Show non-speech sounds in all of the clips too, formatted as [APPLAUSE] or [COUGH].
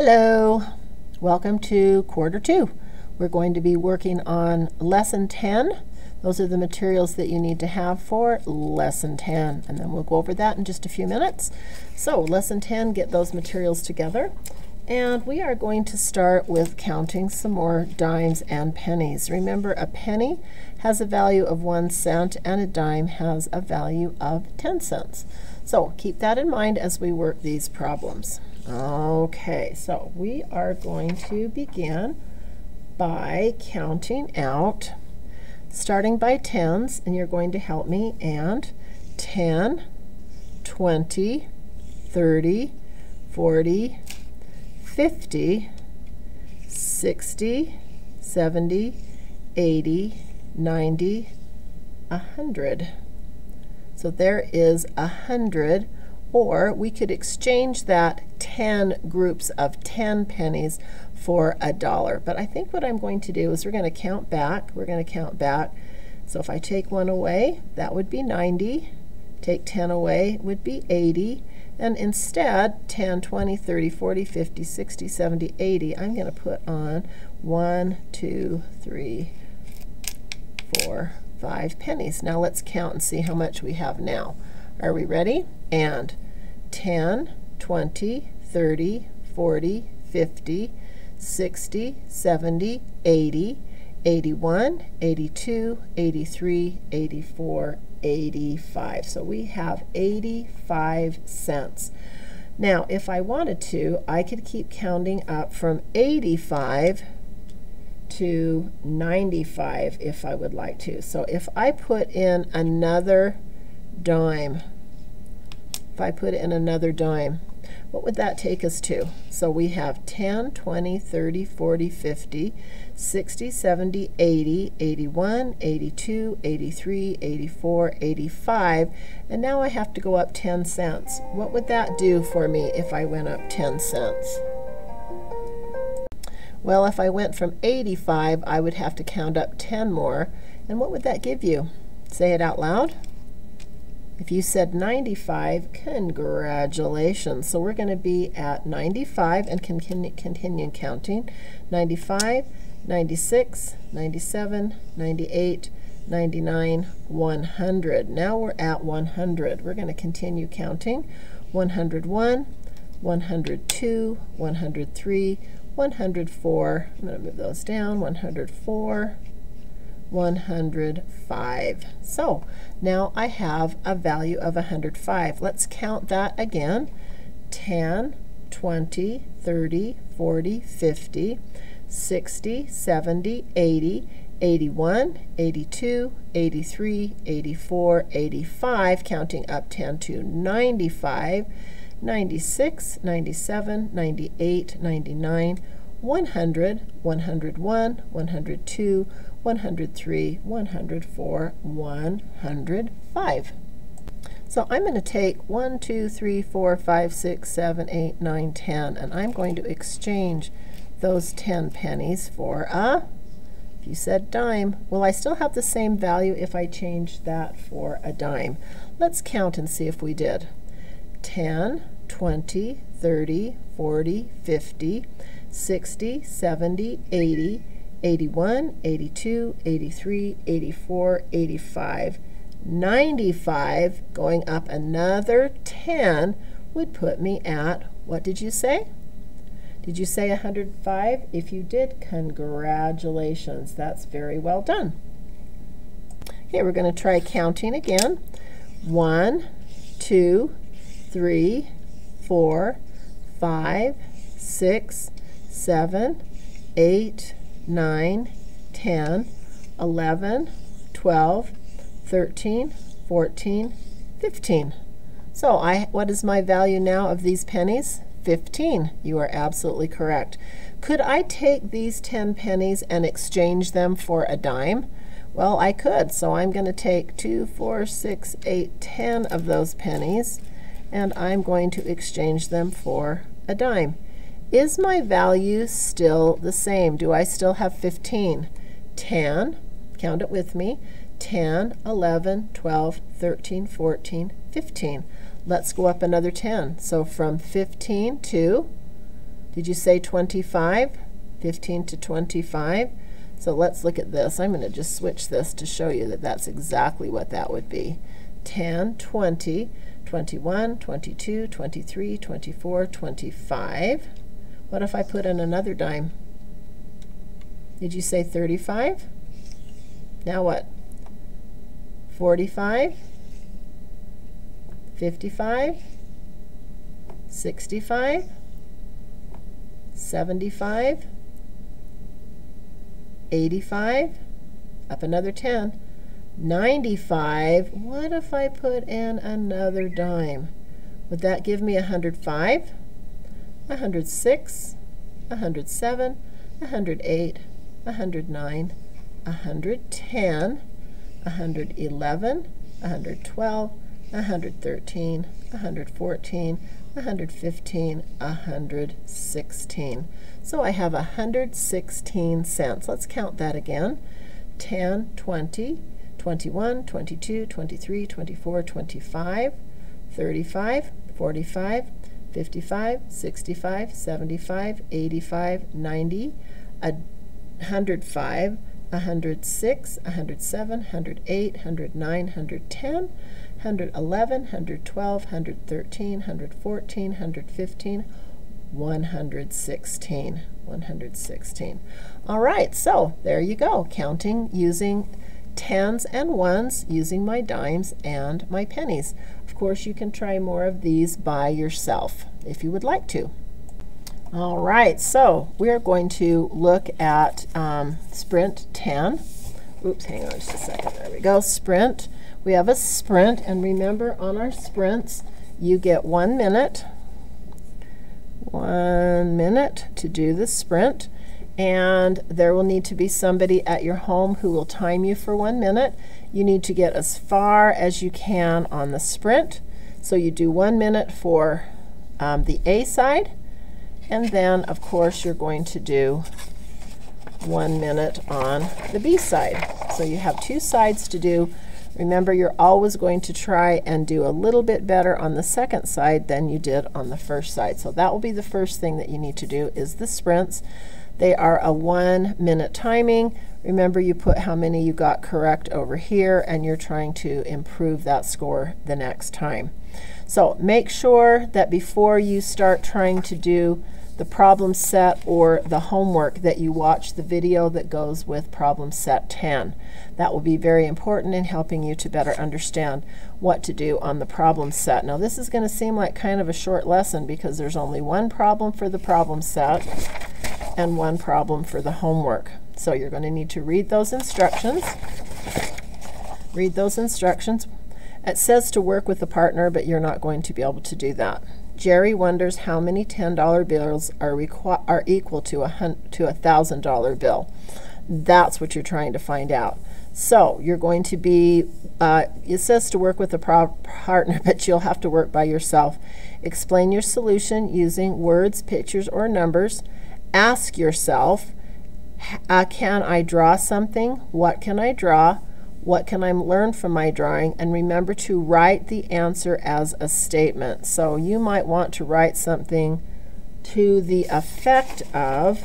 Hello, welcome to quarter two. We're going to be working on lesson 10. Those are the materials that you need to have for lesson 10, and then we'll go over that in just a few minutes. So lesson 10, get those materials together. And we are going to start with counting some more dimes and pennies. Remember, a penny has a value of one cent and a dime has a value of 10 cents. So keep that in mind as we work these problems. Okay, so we are going to begin by counting out, starting by tens, and you're going to help me, and 10, 20, 30, 40, 50, 60, 70, 80, 90, 100. So there is a 100 or we could exchange that 10 groups of 10 pennies for a dollar. But I think what I'm going to do is we're going to count back. We're going to count back. So if I take one away, that would be 90. Take 10 away would be 80. And instead, 10, 20, 30, 40, 50, 60, 70, 80, I'm going to put on 1, 2, 3, 4, 5 pennies. Now let's count and see how much we have now. Are we ready? And 10, 20, 30, 40, 50, 60, 70, 80, 81, 82, 83, 84, 85. So we have 85 cents. Now, if I wanted to, I could keep counting up from 85 to 95 if I would like to. So if I put in another dime, if I put in another dime, what would that take us to? So we have 10, 20, 30, 40, 50, 60, 70, 80, 81, 82, 83, 84, 85, and now I have to go up 10 cents. What would that do for me if I went up 10 cents? Well, if I went from 85, I would have to count up 10 more. And what would that give you? Say it out loud. If you said 95, congratulations. So we're going to be at 95 and continue, continue counting. 95, 96, 97, 98, 99, 100. Now we're at 100. We're going to continue counting. 101, 102, 103, 104. I'm going to move those down. 104, 105. So now I have a value of 105. Let's count that again. 10, 20, 30, 40, 50, 60, 70, 80, 81, 82, 83, 84, 85, counting up 10 to 95, 96, 97, 98, 99, 100, 101, 102, 103, 104, 105. So I'm going to take 1, 2, 3, 4, 5, 6, 7, 8, 9, 10, and I'm going to exchange those 10 pennies for a, if you said dime, will I still have the same value if I change that for a dime? Let's count and see if we did. 10, 20, 30, 40, 50, 60, 70, 80, 81, 82, 83, 84, 85, 95, going up another 10 would put me at, what did you say? Did you say 105? If you did, congratulations. That's very well done. Okay, we're going to try counting again. One, two, three, four, five, six, seven, eight, 9, 10, 11, 12, 13, 14, 15. So I, what is my value now of these pennies? 15. You are absolutely correct. Could I take these 10 pennies and exchange them for a dime? Well, I could. So I'm going to take 2, 4, 6, 8, 10 of those pennies, and I'm going to exchange them for a dime. Is my value still the same? Do I still have 15? 10, count it with me, 10, 11, 12, 13, 14, 15. Let's go up another 10. So from 15 to Did you say 25? 15 to 25? So let's look at this. I'm going to just switch this to show you that that's exactly what that would be. 10, 20, 21, 22, 23, 24, 25. What if I put in another dime? Did you say 35? Now what? 45? 55? 65? 75? 85? Up another 10. 95. What if I put in another dime? Would that give me 105? 106? 107? 108? 109? 110? 111? 112? 113? 114? 115, 116. So I have 116 cents. Let's count that again. 10, 20, 21, 22, 23, 24, 25, 35, 45, 55, 65, 75, 85, 90, 105, 106, 107, 108, 109, 110, 111, 112, 113, 114, 115, 116. 116. All right, so there you go, counting using tens and ones using my dimes and my pennies. Of course, you can try more of these by yourself if you would like to. All right, so we're going to look at um, Sprint 10. Oops, hang on just a second. There we go. Sprint we have a sprint, and remember on our sprints, you get one minute, one minute to do the sprint, and there will need to be somebody at your home who will time you for one minute. You need to get as far as you can on the sprint. So you do one minute for um, the A side, and then, of course, you're going to do one minute on the B side. So you have two sides to do Remember, you're always going to try and do a little bit better on the second side than you did on the first side. So that will be the first thing that you need to do is the sprints. They are a one minute timing. Remember, you put how many you got correct over here, and you're trying to improve that score the next time. So make sure that before you start trying to do the problem set or the homework that you watch the video that goes with problem set 10. That will be very important in helping you to better understand what to do on the problem set. Now this is going to seem like kind of a short lesson because there's only one problem for the problem set and one problem for the homework. So you're going to need to read those instructions. Read those instructions. It says to work with a partner, but you're not going to be able to do that. Jerry wonders how many $10 bills are, are equal to a to a $1,000 bill. That's what you're trying to find out. So you're going to be, uh, it says to work with a partner, [LAUGHS] but you'll have to work by yourself. Explain your solution using words, pictures, or numbers. Ask yourself, uh, can I draw something? What can I draw? What can I learn from my drawing? And remember to write the answer as a statement. So you might want to write something to the effect of,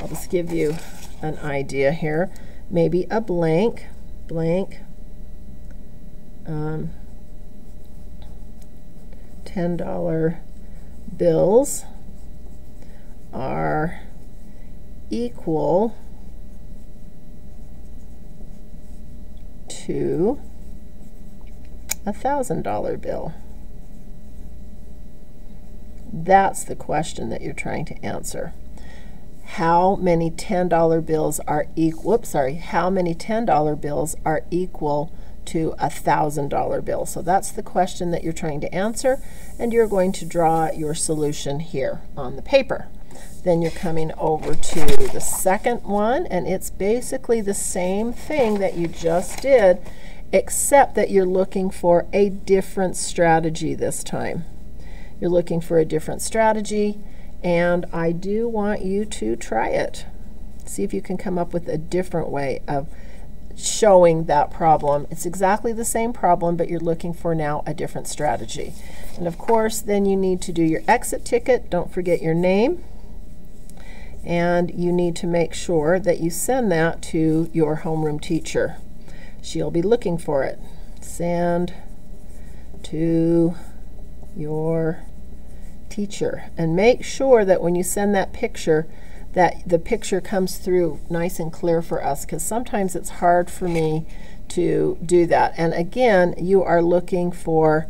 I'll just give you an idea here, maybe a blank, blank, um, $10 bills are equal to a $1,000 bill? That's the question that you're trying to answer. How many $10 bills are equal, whoops, sorry, how many $10 bills are equal to a $1,000 bill? So that's the question that you're trying to answer, and you're going to draw your solution here on the paper. Then you're coming over to the second one, and it's basically the same thing that you just did, except that you're looking for a different strategy this time. You're looking for a different strategy, and I do want you to try it. See if you can come up with a different way of showing that problem. It's exactly the same problem, but you're looking for now a different strategy. And of course, then you need to do your exit ticket. Don't forget your name. And you need to make sure that you send that to your homeroom teacher. She'll be looking for it. Send to your teacher. And make sure that when you send that picture, that the picture comes through nice and clear for us because sometimes it's hard for me to do that. And again, you are looking for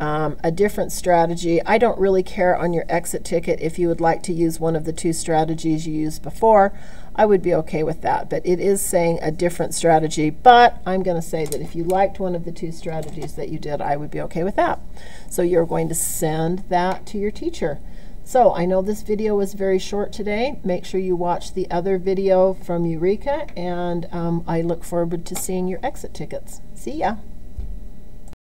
um, a different strategy. I don't really care on your exit ticket if you would like to use one of the two strategies you used before. I would be okay with that, but it is saying a different strategy. But I'm going to say that if you liked one of the two strategies that you did, I would be okay with that. So you're going to send that to your teacher. So I know this video was very short today. Make sure you watch the other video from Eureka, and um, I look forward to seeing your exit tickets. See ya.